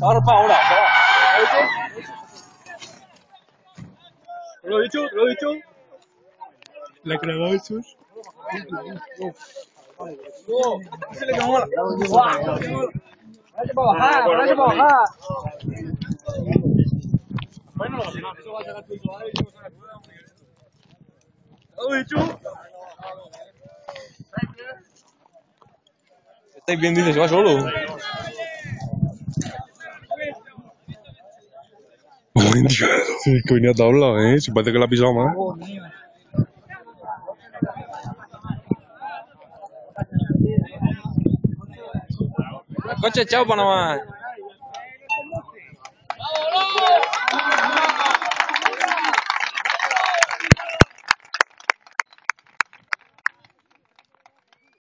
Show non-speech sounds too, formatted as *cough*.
ahora ahora. ¿Lo he ¿La? No, dicho? Bien? Dice, se va solo. *laughs* Sí, que venía doblado, ¿eh? Si parece que la ha pisado más. Coche, chao, Panamá.